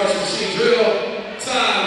March Machine Drill Time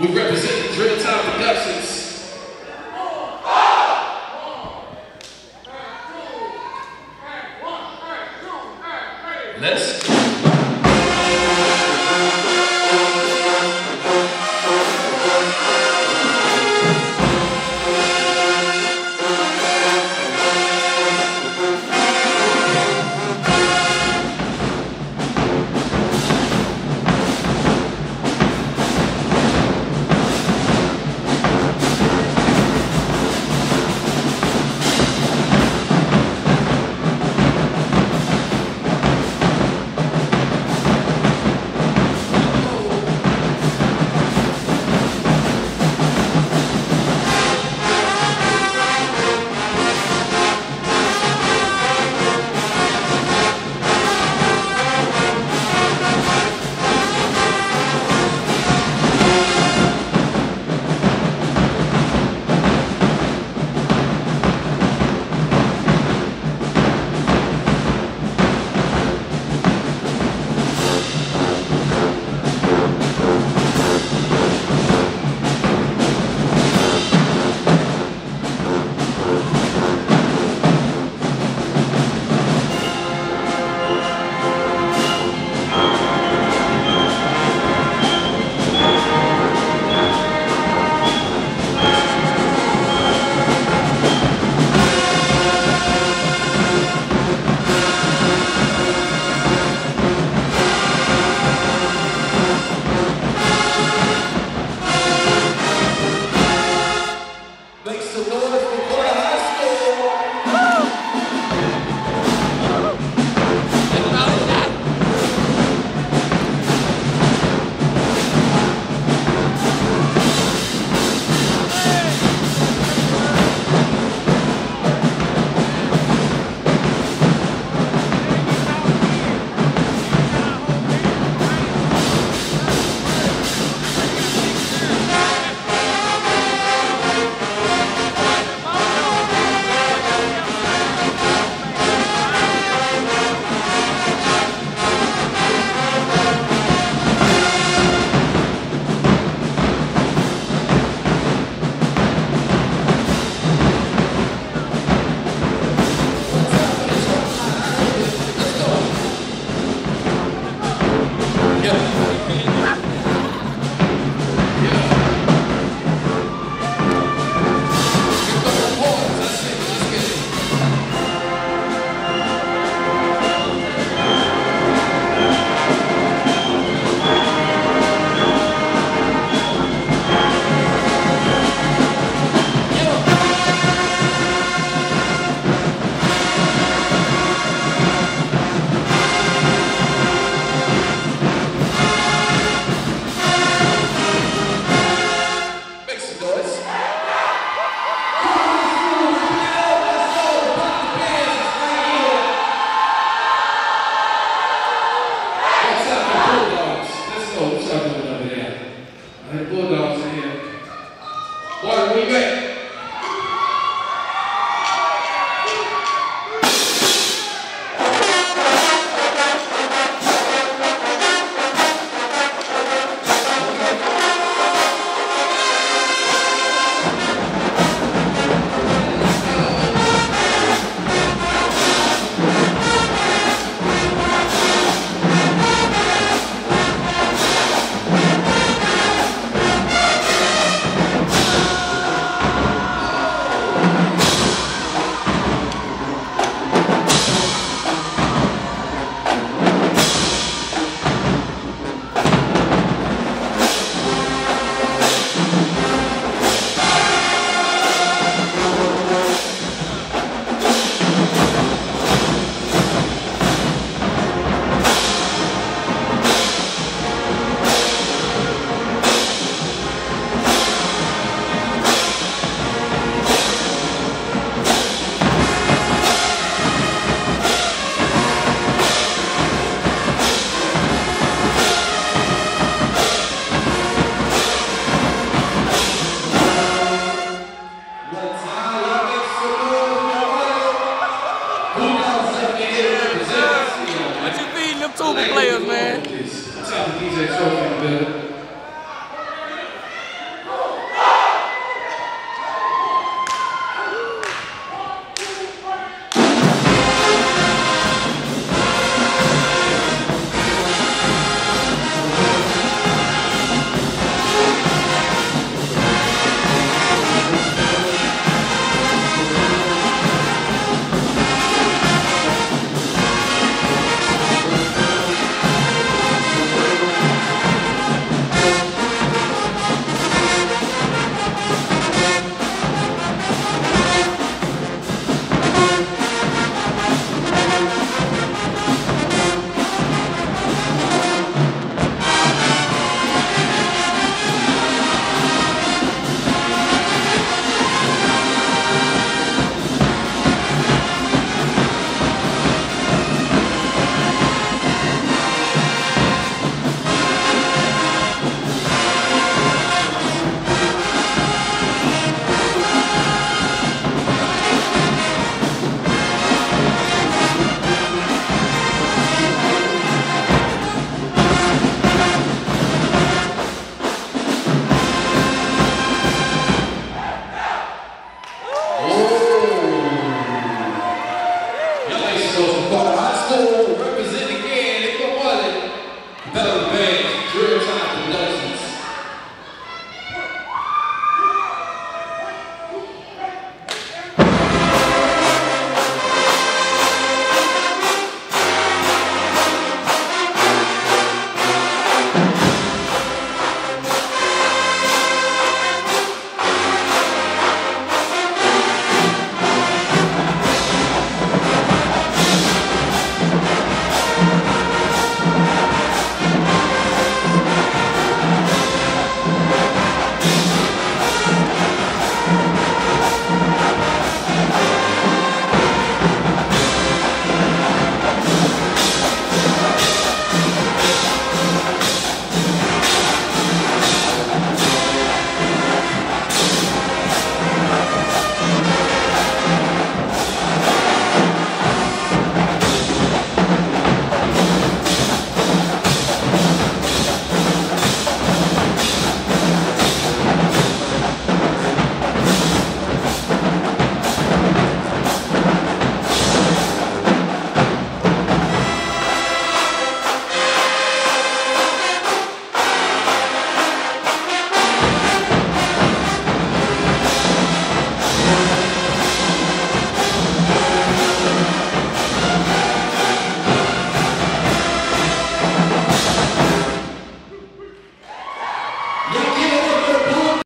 We represent Drill Time Production.